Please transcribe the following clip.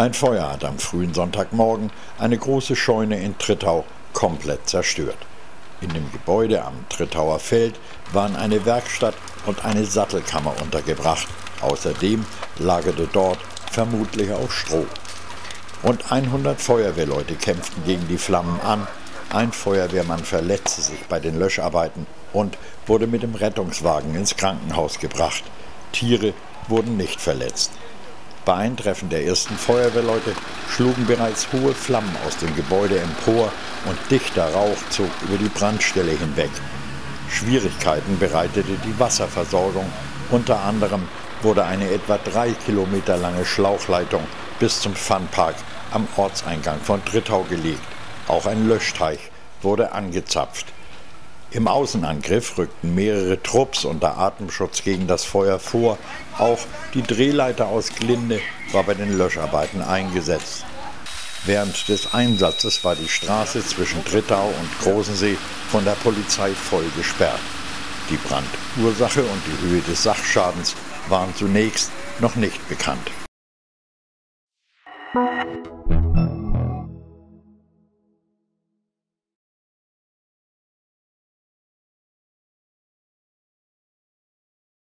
Ein Feuer hat am frühen Sonntagmorgen eine große Scheune in Trittau komplett zerstört. In dem Gebäude am Trittauer Feld waren eine Werkstatt und eine Sattelkammer untergebracht. Außerdem lagerte dort vermutlich auch Stroh. Rund 100 Feuerwehrleute kämpften gegen die Flammen an. Ein Feuerwehrmann verletzte sich bei den Löscharbeiten und wurde mit dem Rettungswagen ins Krankenhaus gebracht. Tiere wurden nicht verletzt. Bei Eintreffen der ersten Feuerwehrleute schlugen bereits hohe Flammen aus dem Gebäude empor und dichter Rauch zog über die Brandstelle hinweg. Schwierigkeiten bereitete die Wasserversorgung. Unter anderem wurde eine etwa drei Kilometer lange Schlauchleitung bis zum Funpark am Ortseingang von Drittau gelegt. Auch ein Löschteich wurde angezapft. Im Außenangriff rückten mehrere Trupps unter Atemschutz gegen das Feuer vor. Auch die Drehleiter aus Glinde war bei den Löscharbeiten eingesetzt. Während des Einsatzes war die Straße zwischen Trittau und Großensee von der Polizei voll gesperrt. Die Brandursache und die Höhe des Sachschadens waren zunächst noch nicht bekannt.